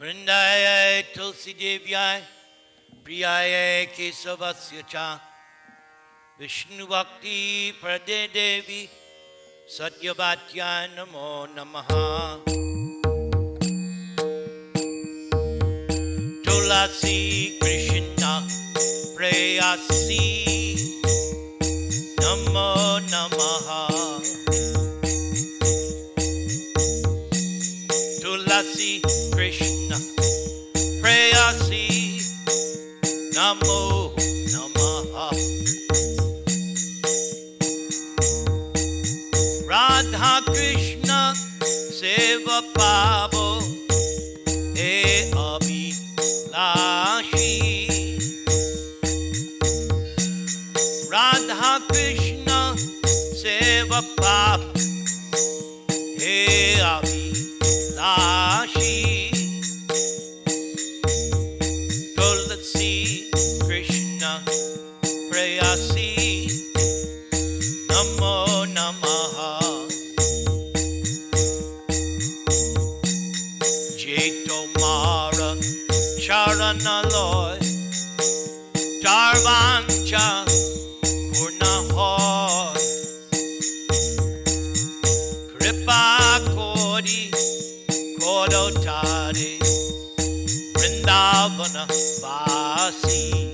वृन्दाय तुलसीदेव्याय प्रियाय केशवस्य च। विष्णुभक्ति प्रदे देवी सत्यवात्याय नमो नमः। तुलसी कृष्ण, प्रेयसी, नमो नमः। तुलसी नमो नमः राधा कृष्ण सेव पावो Tarvancha Purnahoy Kripa Kodi Kodotari Vrindavana Vasi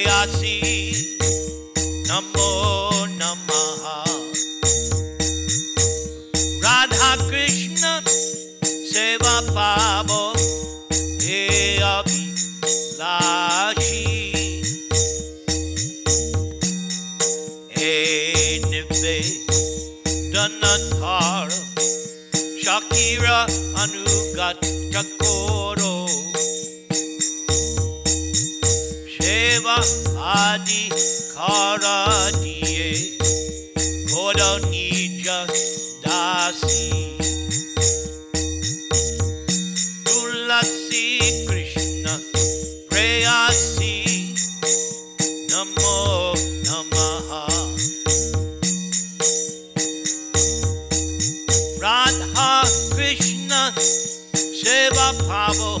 Prayasi Namo Namaha Radha Krishna Seva Pavo Lashi He Nive Danatara Shakira Anugat Adi Kara Diye Koda Nija Dasi Tulasi Krishna Prayasi Namo Namaha Radha Krishna Seva Pavo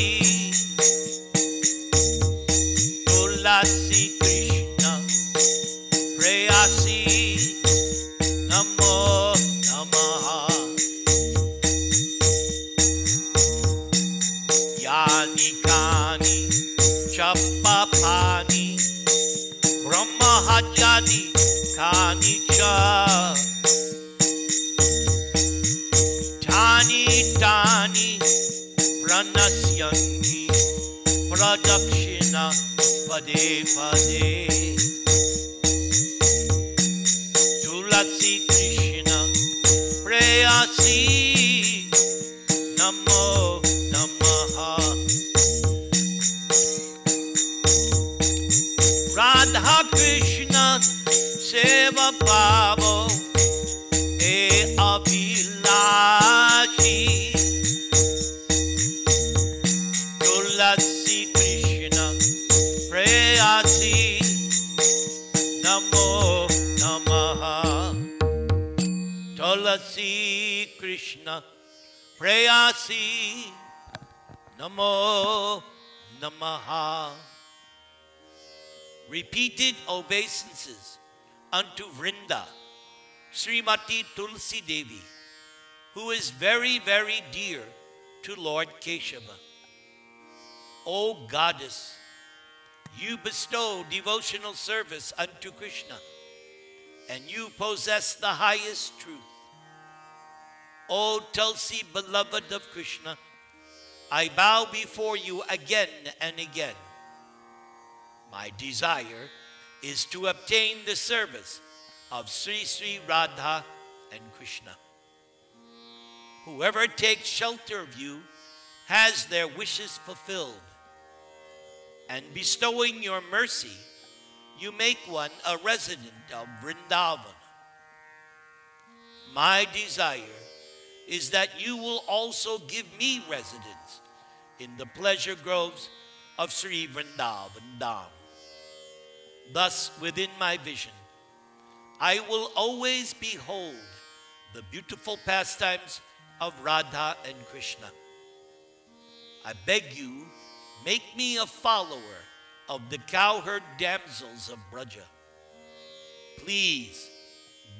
Pranasyanti Pradakshina Pade Tulasi Krishna Prayasi Namo Namaha repeated obeisances unto Vrinda, Srimati Tulsi Devi, who is very, very dear to Lord Keshava. O Goddess, you bestow devotional service unto Krishna, and you possess the highest truth. O Tulsi, beloved of Krishna, I bow before you again and again. My desire is to obtain the service of Sri Sri Radha and Krishna. Whoever takes shelter of you has their wishes fulfilled. And bestowing your mercy, you make one a resident of Vrindavan. My desire is that you will also give me residence in the pleasure groves of Sri Vrindavan Dham. Thus, within my vision, I will always behold the beautiful pastimes of Radha and Krishna. I beg you, make me a follower of the cowherd damsels of Braja. Please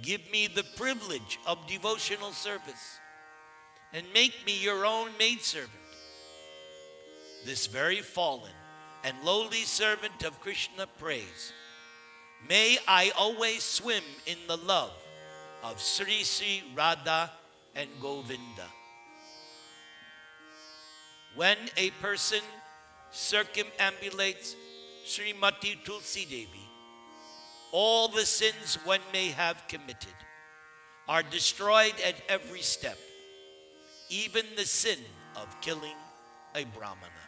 give me the privilege of devotional service and make me your own maidservant. This very fallen and lowly servant of Krishna prays. May I always swim in the love of Sri Sri Radha and Govinda. When a person circumambulates Srimati Tulsi Devi, all the sins one may have committed are destroyed at every step, even the sin of killing a Brahmana.